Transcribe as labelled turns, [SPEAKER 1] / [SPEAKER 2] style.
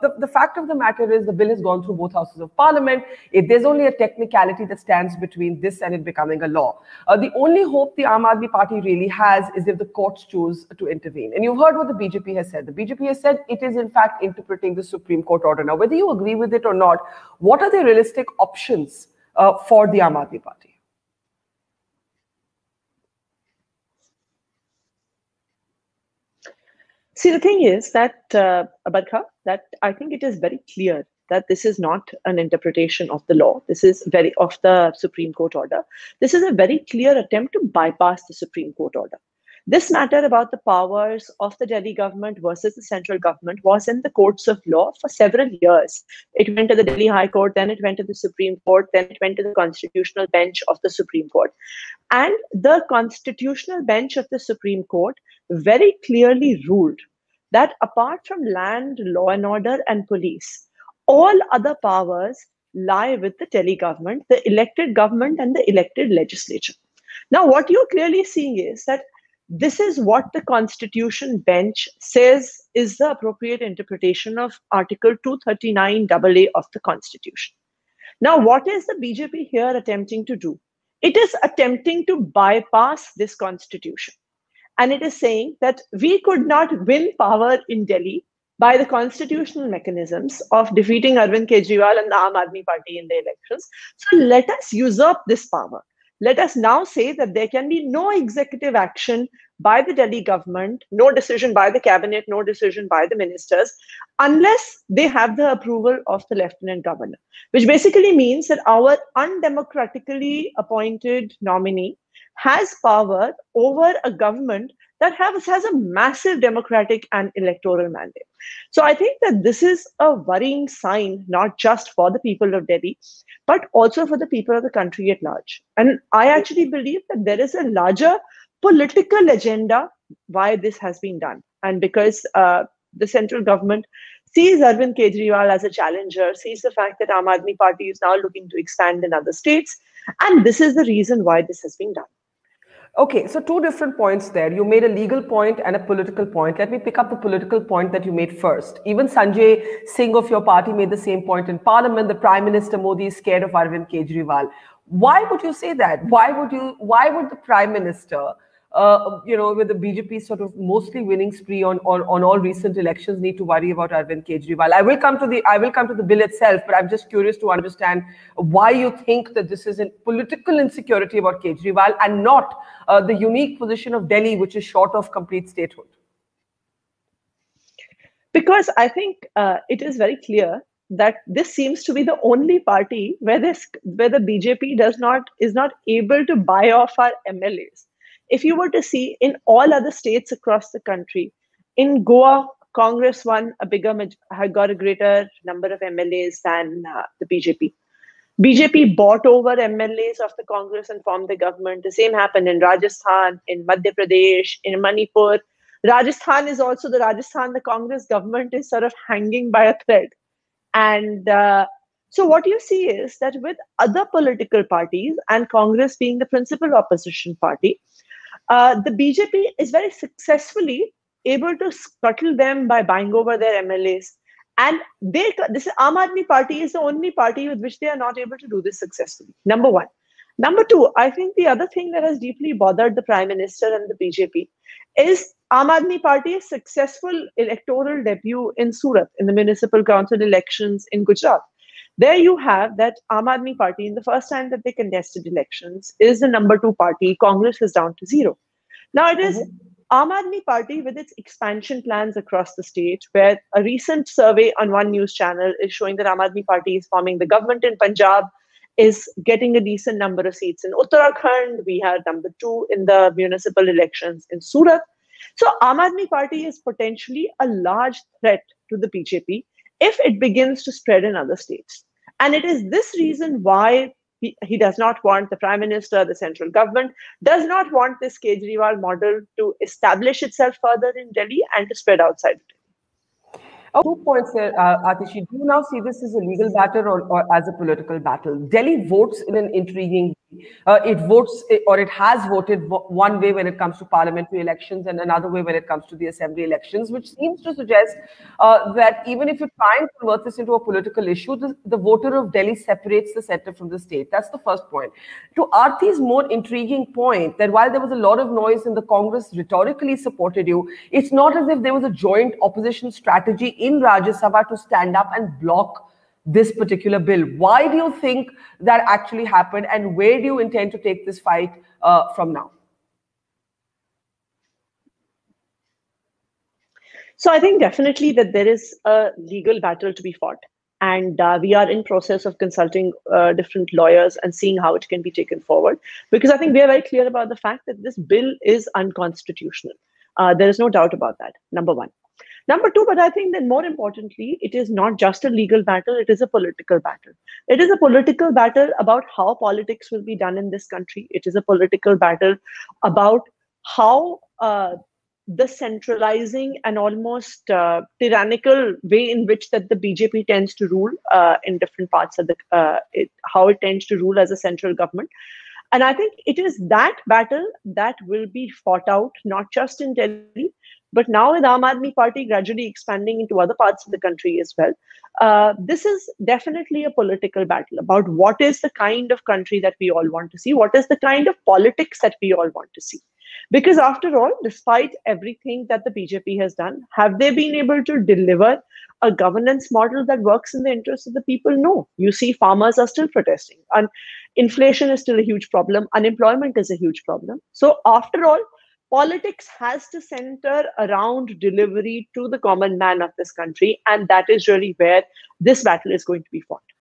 [SPEAKER 1] the, the fact of the matter is the bill has gone through both houses of parliament. If there's only a technicality that stands between this and it becoming a law. Uh, the only hope the Aam Party really has is if the courts choose to intervene. And you've heard what the BJP has said. The BJP has said it is in fact interpreting the Supreme Court order. Now, whether you agree with it or not, what are the realistic options uh, for the Aam Party?
[SPEAKER 2] See, the thing is that, uh, Barkha, that I think it is very clear that this is not an interpretation of the law. This is very of the Supreme Court order. This is a very clear attempt to bypass the Supreme Court order. This matter about the powers of the Delhi government versus the central government was in the courts of law for several years. It went to the Delhi High Court, then it went to the Supreme Court, then it went to the constitutional bench of the Supreme Court. And the constitutional bench of the Supreme Court very clearly ruled that apart from land, law and order, and police, all other powers lie with the Delhi government, the elected government, and the elected legislature. Now, what you're clearly seeing is that this is what the constitution bench says is the appropriate interpretation of article 239 aa of the constitution now what is the bjp here attempting to do it is attempting to bypass this constitution and it is saying that we could not win power in Delhi by the constitutional mechanisms of defeating Arvind Kejriwal and the Aam Aadmi Party in the elections. So let us usurp this power. Let us now say that there can be no executive action by the Delhi government, no decision by the cabinet, no decision by the ministers, unless they have the approval of the lieutenant governor, which basically means that our undemocratically appointed nominee has power over a government that has, has a massive democratic and electoral mandate. So I think that this is a worrying sign, not just for the people of Delhi, but also for the people of the country at large. And I actually believe that there is a larger political agenda why this has been done. And because uh, the central government sees Arvind Kejriwal as a challenger, sees the fact that Aam Aadmi Party is now looking to expand in other states. And this is the reason why this has been done.
[SPEAKER 1] Okay, so two different points there. You made a legal point and a political point. Let me pick up the political point that you made first. Even Sanjay Singh of your party made the same point in parliament. The Prime Minister Modi is scared of Arvind Kejriwal. Why would you say that? Why would you why would the Prime Minister uh, you know, with the BJP sort of mostly winning spree on, on, on all recent elections, need to worry about Arvind Kejriwal. I will come to the I will come to the bill itself, but I'm just curious to understand why you think that this is a political insecurity about Kejriwal and not uh, the unique position of Delhi, which is short of complete statehood.
[SPEAKER 2] Because I think uh, it is very clear that this seems to be the only party where this where the BJP does not is not able to buy off our MLAs if you were to see in all other states across the country, in Goa, Congress won a bigger, had got a greater number of MLAs than uh, the BJP. BJP bought over MLAs of the Congress and formed the government. The same happened in Rajasthan, in Madhya Pradesh, in Manipur. Rajasthan is also the Rajasthan, the Congress government is sort of hanging by a thread. And uh, so, what you see is that with other political parties and Congress being the principal opposition party, uh, the BJP is very successfully able to scuttle them by buying over their MLAs. And they, this Aam Aadmi Party is the only party with which they are not able to do this successfully. Number one. Number two, I think the other thing that has deeply bothered the Prime Minister and the BJP is Aam Party's successful electoral debut in Surat in the municipal council elections in Gujarat. There you have that Aam Aadmi Party, in the first time that they contested elections, is the number two party. Congress is down to zero. Now it is mm-hmm. Aam Aadmi Party with its expansion plans across the state, where a recent survey on one news channel is showing that Aam Aadmi Party is forming the government in Punjab, is getting a decent number of seats in Uttarakhand. We had number two in the municipal elections in Surat. So Aam Aadmi Party is potentially a large threat to the BJP if it begins to spread in other states. And it is this reason why he, he does not want the prime minister, the central government, does not want this Kejriwal model to establish itself further in Delhi and to spread outside
[SPEAKER 1] Two points there, uh, Atishi. Do you now see this as a legal battle or, or as a political battle? Delhi votes in an intriguing uh, it votes or it has voted one way when it comes to parliamentary elections and another way when it comes to the assembly elections, which seems to suggest uh, that even if you try and convert this into a political issue, the, the, voter of Delhi separates the center from the state. That's the first point. To Aarti's more intriguing point, that while there was a lot of noise and the Congress rhetorically supported you, it's not as if there was a joint opposition strategy in Rajya Sabha to stand up and block this particular bill. Why do you think that actually happened, and where do you intend to take this fight uh, from now?
[SPEAKER 2] So I think definitely that there is a legal battle to be fought, and uh, we are in process of consulting uh, different lawyers and seeing how it can be taken forward. Because I think we are very clear about the fact that this bill is unconstitutional. Uh, there is no doubt about that. Number one. Number two, but I think then more importantly, it is not just a legal battle, it is a political battle. It is a political battle about how politics will be done in this country. It is a political battle about how uh, the centralizing and almost uh, tyrannical way in which that the BJP tends to rule uh, in different parts of the, uh, it, how it tends to rule as a central government. And I think it is that battle that will be fought out, not just in Delhi, but now with Aam Aadmi Party gradually expanding into other parts of the country as well, uh, this is definitely a political battle about what is the kind of country that we all want to see, what is the kind of politics that we all want to see. Because after all, despite everything that the BJP has done, have they been able to deliver a governance model that works in the interest of the people? No. You see, farmers are still protesting, and inflation is still a huge problem. Unemployment is a huge problem. So, after all, politics has to center around delivery to the common man of this country. And that is really where this battle is going to be fought.